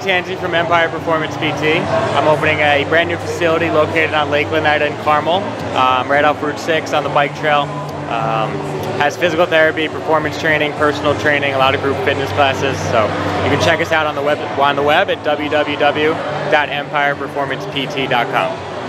Tansey from Empire Performance PT. I'm opening a brand new facility located on Lake Gleneida in Carmel, um, right off Route 6 on the bike trail. Um, has physical therapy, performance training, personal training, a lot of group fitness classes. So you can check us out on the web on the web at www.empireperformancept.com.